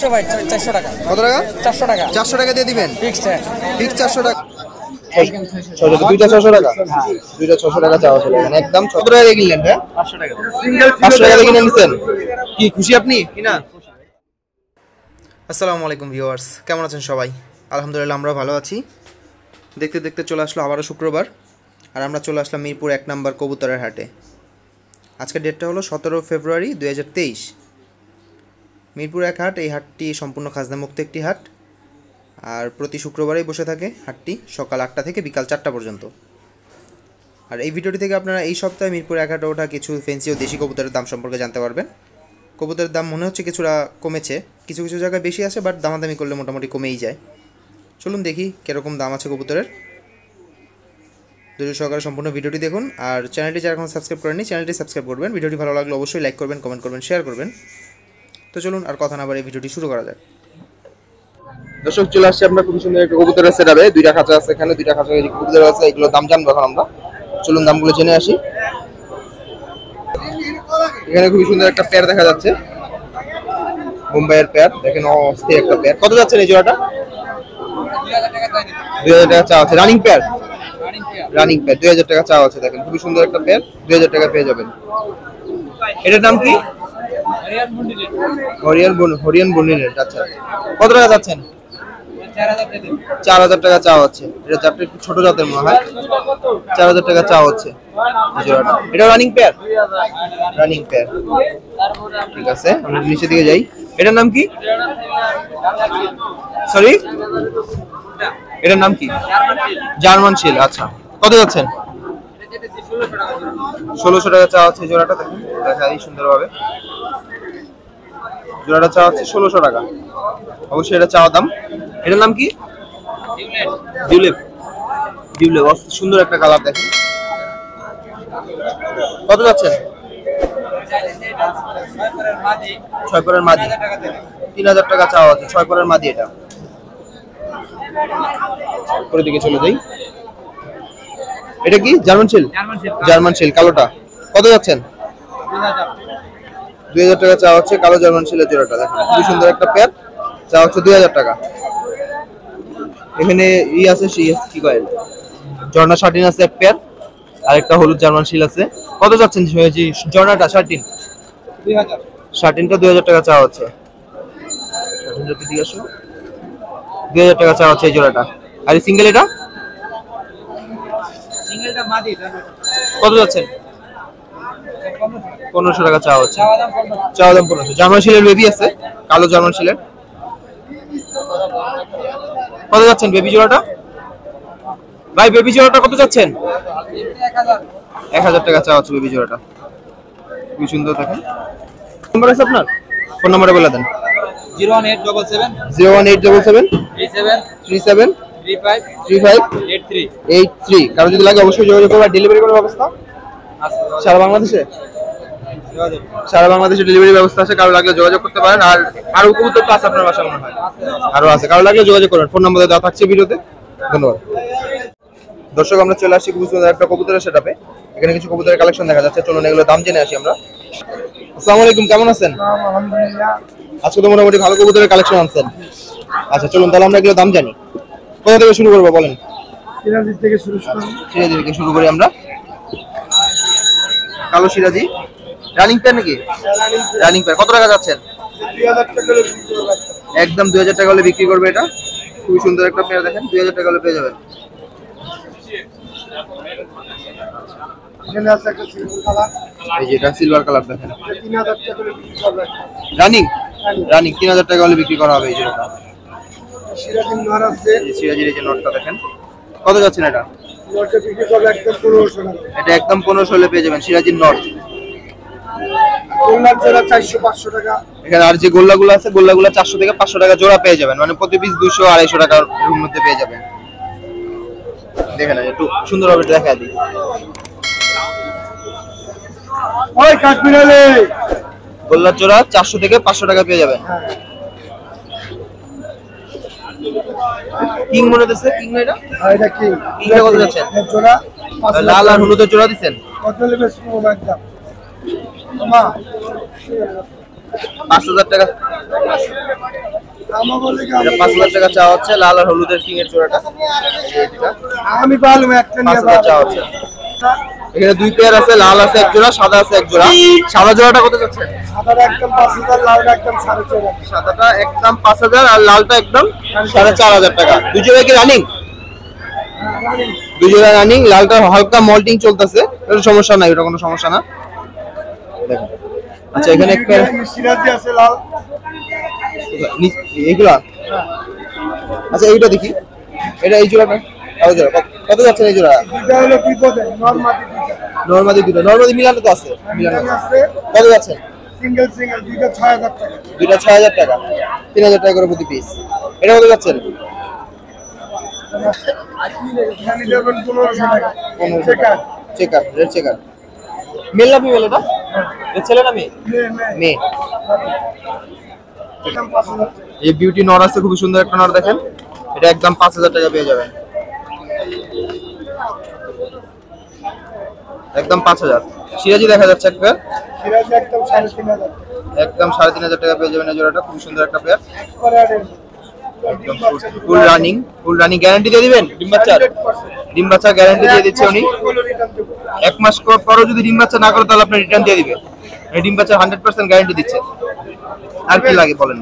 চারশো টাকা। কত টাকা? চারশো টাকা। চারশো টাকা দিয়ে দিবেন? ফিক্সড হ্যাঁ। ঠিক চারশো টাকা। দুইটা ছশো টাকা? দুইটা ছশো টাকা চাওয়া ছিল। একদম কত টাকা দিয়ে কিনলেন হ্যাঁ? পাঁচশো টাকা। পাঁচশো টাকা দিয়ে কিনে নিচ্ছেন কি খুশি আপনি? কিনা? আসসালামু আলাইকুম ভিউয়ার্স। কেমন আছেন সবাই? আলহামদুলিল্লাহ আমরা ভালো আছি। দেখতে দেখতে চলে আসলো আবারও শুক্রবার। আর আমরা চলে আসলাম মিরপুর এক নম্বর কবুতরের হাটে। আজকের ডেটটা হলো সতেরো ফেব্রুয়ারি দুই হাজার তেইশ। মিরপুর এক হাট, এই হাটটি সম্পূর্ণ খাজনামুক্ত একটি হাট। আর প্রতি শুক্রবারেই বসে থাকে হাটটি সকাল আটটা থেকে বিকাল চারটা পর্যন্ত। আর এই ভিডিওটি থেকে আপনারা এই সপ্তাহে মিরপুর এক হাটে ওঠা কিছু ফেন্সি ও দেশি কবুতরের দাম সম্পর্কে জানতে পারবেন। কবুতরের দাম মনে হচ্ছে কিছুটা কমেছে। কিছু কিছু জায়গায় বেশি আছে বাট দামাদামি করলে মোটামুটি কমেই যায়। চলুন দেখি কীরকম দাম আছে কবুতরের। ধৈর্য সহকারে সম্পূর্ণ ভিডিওটি দেখুন। আর চ্যানেলটি যারা এখন সাবস্ক্রাইব করেনি চ্যানেলটি সাবস্ক্রাইব করবেন। ভিডিওটি ভালো লাগলে অবশ্যই লাইক করবেন কমেন্ট করবেন শেয়ার করবেন। তো চলুন আর কথা না বাড়িয়ে ভিডিওটি শুরু করা যাক। দর্শক, চলে আসছে আমরা খুবই সুন্দর একটা কবুতরের সেট দুইটা খাঁচা আছে এখানে, দুইটা খাঁচা কবুতর আছে, এগুলোর দাম জানব এখন আমরা। চলুন দামগুলো জেনে আসি। এখানে খুবই সুন্দর একটা পেয়ার দেখা যাচ্ছে। মুম্বাইয়ের পেয়ার দেখেন অস্থির একটা পেয়ার কত যাচ্ছে এই জোড়াটা? দুই হাজার টাকা চাওয়া আছে। রানিং পেয়ার রানিং পেয়ার দুই হাজার টাকা চাওয়া আছে, দেখেন। খুবই সুন্দর একটা পেয়ার দুই হাজার টাকা পেয়ে যাবেন। এটার নাম কি? হরিয়ান বন হরিয়ান বনিরের আচ্ছা। কত টাকা যাচ্ছেন? চার হাজার টাকা চাওয়া হচ্ছে। এটা চারটে একটু ছোট জাতের মনে হয়? চার হাজার টাকা চাওয়া হচ্ছে। এই জোড়াটা এটা রানিং পেয়ার রানিং পেয়ার ঠিক আছে আমরা নিচের দিকে যাই। এটার নাম কি? সরি এটার নাম কি? জার্মান শিল আচ্ছা। কত যাচ্ছেন? ষোলোশো টাকা চাওয়া হচ্ছে জোড়াটা দেখুন দেখা এই সুন্দরভাবে। জোড়াটা চাওয়া হচ্ছে ষোলোশো টাকা। অবশ্যই এটা চাওয়া দাম। এটার নাম কি? ডিউলেপ ডিউলেপ সুন্দর একটা কালার দেখেন। কত যাচ্ছেন ছয় পরের মাদি। তিন হাজার টাকা চাওয়া আছে ছয় পরের মাদি এটা। পরের দিকে চলে যাই। এটা কি? জার্মান শিল জার্মান শিল কালোটা। কত যাচ্ছেন? দুই হাজার টাকা চা হচ্ছে কালো জার্মান শিলের জোড়াটা দেখেন খুবই সুন্দর একটা পেয়ার চা হচ্ছে দুই হাজার টাকা। এখানে ই আছে সি কি কয়? ঝর্ণা শার্টিন আছে এক পেয়ার আর একটা হলুদ জার্মান শিল আছে। কত যাচ্ছেন ঝর্ণাটা শার্টিন? শার্টিনটা দুই হাজার টাকা চা হচ্ছে। দুই হাজার টাকা চাওয়া হচ্ছে এই জোড়াটা। আর এই সিঙ্গেল এটা? কত যাচ্ছেন? পনেরোশো টাকা চাওয়া হচ্ছে। চাওয়া দাম পনেরোশো। জার্মান শিলের বেবি আছে কালো জার্মান শিলের। কত যাচ্ছেন বেবি জোড়াটা? ভাই বেবি জোড়াটা কত যাচ্ছেন? এক হাজার টাকা চাওয়া হচ্ছে বেবি জোড়াটা। খুবই সুন্দর দেখেন। নাম্বার আছে আপনার? ফোন নাম্বারটা বলে দেন। Zero one eight double seven. Zero one eight double seven. Three seven. Three seven. Three five. Three five. Eight three. Eight three. কারও যদি লাগে অবশ্যই যোগাযোগ করবে। ডেলিভারি করার ব্যবস্থা? সারা বাংলাদেশে? সারা বাংলাদেশে ডেলিভারি ব্যবস্থা আছে কারও লাগলে যোগাযোগ করতে পারেন। আর আরও কবুতর তো আছে আপনার বাসা মনে হয়? আরও আছে। কারও লাগলে যোগাযোগ করবেন ফোন নাম্বার দেওয়া থাকছে ভিডিওতে। ধন্যবাদ। দর্শক আমরা চলে আসছি খুব একটা কবুতরের সেটাপে এখানে কিছু কবুতরের কালেকশন দেখা যাচ্ছে। চলুন এগুলো দাম জেনে আসি আমরা। আসসালামু আলাইকুম কেমন আছেন? আজকে তো মোটামুটি ভালো কবুতরের কালেকশন আনছেন। আচ্ছা চলুন তাহলে আমরা এগুলো দাম জানি। কোথা থেকে শুরু করব বলেন? সিরাজি থেকে শুরু করুন। সিরাজি থেকে শুরু করি আমরা। কালো সিরাজি। রানিং প্যান নাকি? রানিং প্যান কত টাকা যাচ্ছেন। একদম দুই হাজার টাকা হলে বিক্রি করবে এটা। খুবই সুন্দর একটা পেয়ার দেখেন। দুই হাজার টাকা হলে পেয়ে যাবেন। সিলভার কালার দেখেন। রানিং রানিং তিন হাজার টাকা হলে বিক্রি করা হবে এই যেটা এই যে সিরাজির এই যে নটটা দেখেন। কত যাচ্ছেন এটা? এটা একদম পনেরোশো হলে পেয়ে যাবেন। সিরাজির নট কল্যাণ জোড়া চারশো পাঁচশো টাকা। এখানে আর যে গোল্লাগুলো আছে গোল্লাগুলো চারশো থেকে পাঁচশো টাকা জোড়া পেয়ে যাবেন। মানে প্রতি পিস দুশো আড়াইশো টাকার মধ্যে পেয়ে যাবেন। দেখেন একটু সুন্দরভাবে দেখা দিই। ওই কাঠমিনালে গোল্লার জোড়া চারশো থেকে পাঁচশো টাকা পেয়ে যাবেন। কিং মনে হচ্ছে কিং এটা? এটা কি। কত? জোড়া লাল আর হলুদের জোড়া দিচ্ছেন? কত নেবে একদম পাঁচ হাজার টাকা। আমার বলে কি এটা আমি- পাঁচ হাজার টাকা চাওয়া হচ্ছে লাল আর হলুদের কিং এর জোড়াটা এই যে এটা আমি পারলাম একটা পাঁচ হাজার চাওয়া হচ্ছে। এখানে দুই পেয়ার আছে লাল আছে এক জোড়া সাদা আছে এক জোড়া। সাদা জোড়াটা কত যাচ্ছে? একদম লালটা একদম সাদাটা একদম আর লালটা একদম টাকা। দুই জোড়া কি রানিং দুই জোড়া রানিং লালটা হালকা মল্টিং চলতেছে। কোনো সমস্যা নাই ওটা কোনো সমস্যা না। আচ্ছা এখানে এক পেয়ার সিরাজি আছে লাল। এইগুলা? আচ্ছা এইটা দেখি। এটা এই জোড়াটা? কত জোড়া। কত- যাচ্ছে এই জোড়া? দুইটা হলো নর্মাদি দুইটা নর্মাদি দুটো নর্মাদি মিলানো তো আছে। মিলানো মিলানো আছে। কত যাচ্ছে? সিঙ্গেল সিঙ্গেল দুইটা ছয় হাজার টাকা। দুইটা ছয় হাজার টাকা। তিন হাজার টাকা করে প্রতি পিস এটা কত যাচ্ছে? দেবেন পনেরোশো টাকা। চেকার রেড চেকার মেল না ফিমেল এটা ছেলে না মেয়ে? মেয়ে এই বিউটি নর আছে খুবই সুন্দর একটা নর দেখেন। এটা একদম পাঁচ হাজার টাকা পেয়ে যাবেন। একদম পাঁচ হাজার। সিরাজি দেখা যাচ্ছে একটা একদম সাড়ে তিন হাজার। একদম সাড়ে তিন হাজার টাকা পেয়ে যাবেন এই জোড়াটা খুবই সুন্দর একটা পেয়ার একদম full running full running guarantee দিয়ে দিবেন? ডিম বাচ্চার? ডিম বাচ্চার গ্যারান্টি দিয়ে দিচ্ছে উনি। এক মাস পরও যদি ডিম বাচ্চা না করে তাহলে আপনি রিটার্ন দিয়ে দিবে। এই ডিম বাচ্চার হান্ড্রেড পার্সেন্ট গ্যারান্টি দিচ্ছে। আর কি লাগে বলেন?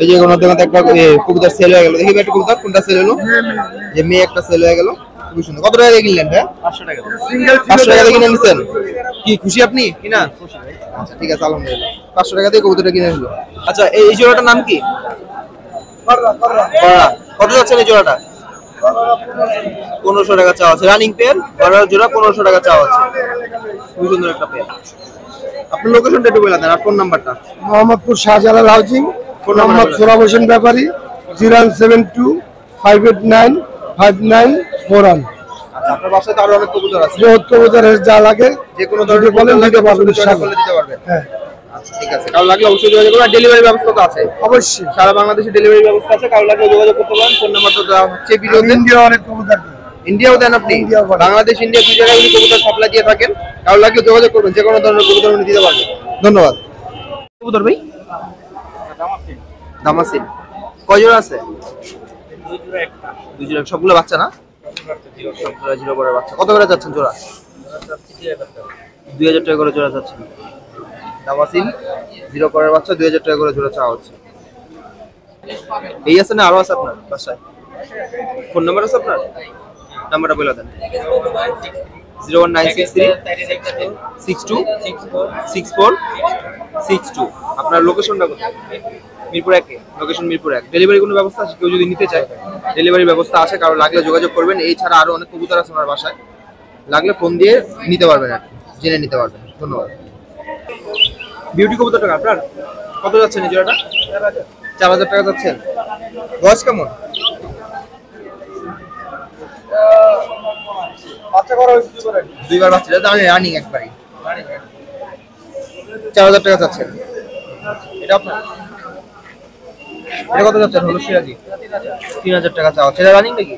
এই যে কোনো দোকানে একটা কবুতর সেল হয়ে গেল। দেখি একটা কবুতর কোনটা সেল হলো। যে মেয়ে একটা সেল হয়ে গেল। খুবই সুন্দর। কত টাকা দিয়ে কিনলেন হ্যাঁ পাঁচশো টাকা দিয়ে। কিনে নিছেন? কি খুশি আপনি? কিনা আচ্ছা ঠিক আছে আলহামদুলিল্লাহ। পাঁচশো টাকা দিয়ে কবুতরটা কিনে নিলো। আচ্ছা এই জোড়াটার নাম কি? কত যাচ্ছেন এই জোড়াটা? পনেরোশো টাকা চাওয়া আছে। রানিং পেয়ার বড় জোড়া পনেরোশো টাকা চাওয়া আছে। খুবই সুন্দর একটা পেয়ার আপনার লোকেশনটা একটু বলে দেন আর ফোন নাম্বারটা Mohammadpur Shahjalal housing phone number. Sorab Hossain Bepari zero seven two five eight nine five nine four one আচ্ছা আপনার বাসায় তো আরও অনেক কবুতর আছে। যা লাগে যে কোনো ধরনের বলেন দিতে পারবেন ইনশাআল্লাহ। দিতে পারবেন। হ্যাঁ। আচ্ছা ঠিক আছে। কারও লাগলে অবশ্যই যোগাযোগ করবেন ডেলিভারি ব্যবস্থা তো আছে। অবশ্যই। সারা বাংলাদেশে ডেলিভারি ব্যবস্থা আছে কারও লাগলে যোগাযোগ করতে পারেন। ফোন নাম্বার তো দেওয়া হচ্ছে ভিডিওতে ইন্ডিয়া অনেক কবুতর ইন্ডিয়াও দেন আপনি। ইন্ডিয়াও বাংলাদেশ ইন্ডিয়া দুই জায়গায় উনি কবুতর সাপ্লাই দিয়ে থাকেন কারও লাগলে যোগাযোগ করবেন যে কোনো ধরনের কবুতর উনি দিতে পারবেন। ধন্যবাদ। কবুতর ভাই? দামাসিন আছে? দুই জোড়া সবগুলো বাচ্চা না? সবগুলো জিরো করে বাচ্চা। কত করে যাচ্ছেন জোড়া? দুই হাজার টাকা করে জোড়া যাচ্ছে। দামাসিন জিরো করার বাচ্চা, দুই হাজার টাকা করে জোড়া চাওয়া হচ্ছে। এই আছে না, আরও আছে আপনার বাসায়? ফোন নাম্বার আছে আপনার? নাম্বারটা বলে দেন। Zero one nine six three six two six four six two. আপনার লোকেশনটা কোথায়? মিরপুর একে লোকেশন মিরপুর এক। ডেলিভারি কোনো ব্যবস্থা আছে? কেউ যদি নিতে চায় ডেলিভারি ব্যবস্থা আছে কারও লাগলে যোগাযোগ করবেন। এই ছাড়া আরও অনেক কবুতর আছে ওনার বাসায়। লাগলে ফোন দিয়ে নিতে পারবেন আর জেনে নিতে পারবেন। ধন্যবাদ। বিউটি কবুতর টাকা আপনার কত যাচ্ছেন এই জোড়াটা চার হাজার টাকা যাচ্ছেন বয়স কেমন? দুইবার বাচ্চা রানিং একবারই চার হাজার টাকা চাচ্ছেন এটা আপনার? এটা কত যাচ্ছেন হলো সিরাজি। তিন হাজার টাকা চাওয়া। সেটা রানিং নাকি?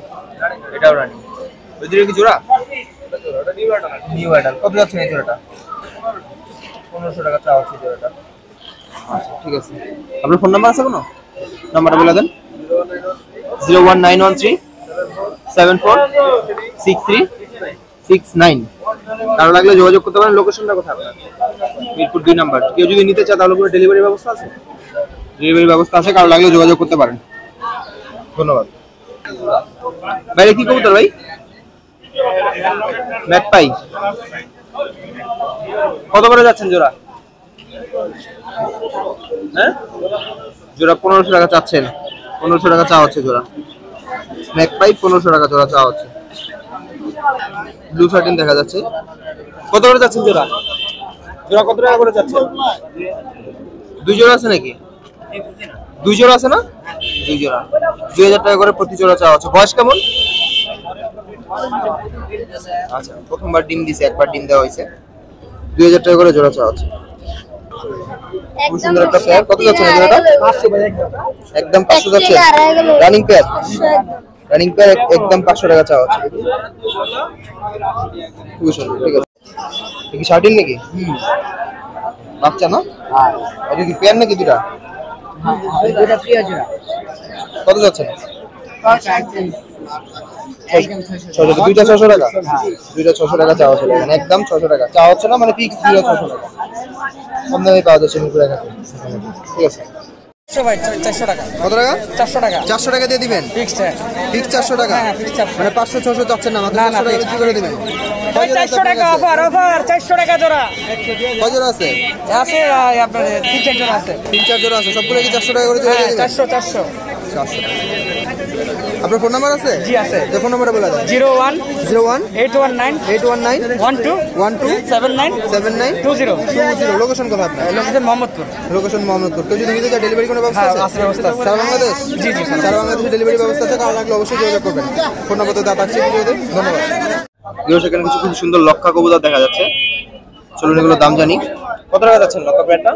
এটাও রানিং ওই দুটো কি জোড়া? নিউ অ্যাডাল কত যাচ্ছেন এই জোড়াটা? পনেরোশো টাকা চাওয়া হচ্ছে জোড়াটা। আচ্ছা ঠিক আছে। আপনার ফোন নাম্বার আছে কোনো? নাম্বারটা বলে দেন। Zero one nine one three seven four six three six nine কারও লাগলে যোগাযোগ করতে পারেন। লোকেশনটা কোথায়? মিরপুর দুই নাম্বার। কেউ যদি নিতে চায়, তাহলে কোনো ডেলিভারি ব্যবস্থা আছে? ডেলিভারি ব্যবস্থা আছে কারও লাগলে যোগাযোগ করতে পারেন। ধন্যবাদ। বাইরে কি কবুতর ভাই? ম্যাক পাই কত করে যাচ্ছেন জোড়া? হ্যাঁ? জোড়া পনেরোশো টাকা চাচ্ছেন। পনেরোশো টাকা চাওয়া হচ্ছে জোড়া। ম্যাক পাই পনেরোশো টাকা জোড়া চাওয়া হচ্ছে। ব্লু শার্টিন দেখা যাচ্ছে। কত করে যাচ্ছেন জোড়া? জোড়া কত টাকা করে যাচ্ছেন? দুই জোড়া আছে নাকি? দুই জোড়া আছে না? দুই জোড়া দুই হাজার টাকা করে প্রতি জোড়া চাওয়া আছে। বয়স কেমন? আচ্ছা প্রথমবার ডিম দিছে একবার ডিম দেওয়া হয়েছে। দুই হাজার টাকা করে জোড়া চাওয়া খুব সুন্দর একটা পেয়ার কত যাচ্ছে না একদম পাঁচশো যাচ্ছে। রানিং পেয়ার রানিং পেয়ার একদম পাঁচশো টাকা চাওয়া হচ্ছে খুবই সুন্দর ঠিক আছে। এটা কি শার্টিন নাকি? বাচ্চা না? এটা কি পেয়ার নাকি দুটা দুটা প্রিয় জোড়া কত যাচ্ছে একদম ছয়শো ছশো দুইটা ছশো টাকা? দুইটা ছশো টাকা চাওয়া হচ্ছে। মানে একদম ছশো টাকা। চাওয়া হচ্ছে না মানে ফিক্স দুইটা ছশো টাকা। কম দামে পাওয়া যাচ্ছে ঠিক আছে। চারশো ভাই চারশো টাকা। কত টাকা? চারশো টাকা। চারশো টাকা দিয়ে দিবেন? ফিক্স চারশো টাকা? হ্যাঁ, মানে পাঁচশো ছশো যাচ্ছে না মাত্র করে দিবেন? চারশো টাকা অফার অফার চারশো টাকা জোড়া। আছে? আছে আপনার তিন চার জোড়া আছে। তিন চার জোড়া আছে। সবগুলো কি চারশো টাকা করে হ্যাঁ চারশো চারশো। চারশো আপনার ফোন নাম্বার আছে? জি আছে। ফোন নাম্বারটা বলে দেন। Zero one zero one eight one nine eight one nine one two one two seven nine seven nine two zero. Two zero. Location কোথায় আপনার? লোকেশন মোহাম্মদপুর। লোকেশন মোহাম্মদপুর। কেউ যদি নিতে ডেলিভারি কোনো ব্যবস্থা হ্যাঁ, আছে? ব্যবস্থা আছে। সারা বাংলাদেশ? জি, জি, সারা সারা বাংলাদেশে। ডেলিভারি ব্যবস্থা আছে। কারণ লাগলে অবশ্যই যোগাযোগ করবেন। ফোন নাম্বার তো ধন্যবাদ। সেখানে কিছু খুব সুন্দর লক্ষা কবুতর দেখা যাচ্ছে। চলুন এগুলো দাম জানি। কত টাকা যাচ্ছেন লক্ষা প্যাটটা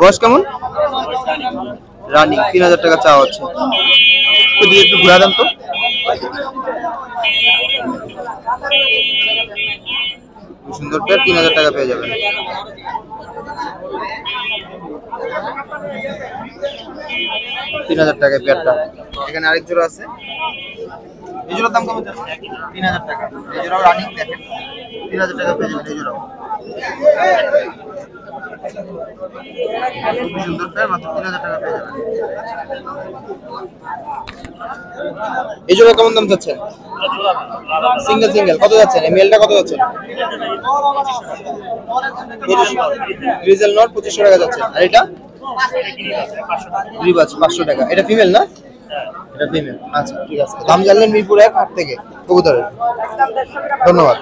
বয়স কেমন? রানিং তিন হাজার টাকা চাওয়া হচ্ছে। একটু ঘুরা দেন তো। সুন্দর পেয়ার তিন হাজার টাকা পেয়ে যাবেন। তিন হাজার টাকা পেয়ারটা এখানে আরেক জোড়া আছে। এই জোড়ার দাম কেমন তিন হাজার টাকা। এই জোড়াও রানিং দেখেন তিন হাজার টাকা পেয়ে যাবেন এই জোড়াও খুবই সুন্দর পেয়ার মাত্র তিন হাজার টাকা পেয়ে যাবেন। এই জোড়া কেমন দাম যাচ্ছেন সিঙ্গেল সিঙ্গেল কত যাচ্ছেন? এই মেলটা কত যাচ্ছেন? গ্রিজেল নট পঁচিশশো টাকা যাচ্ছে। আর এটা? পাঁচশো টাকা। এটা ফিমেল না? এটা ফিমেল আচ্ছা ঠিক আছে। দাম জানলেন মিরপুর এক হাট থেকে কবুতরের। ধন্যবাদ।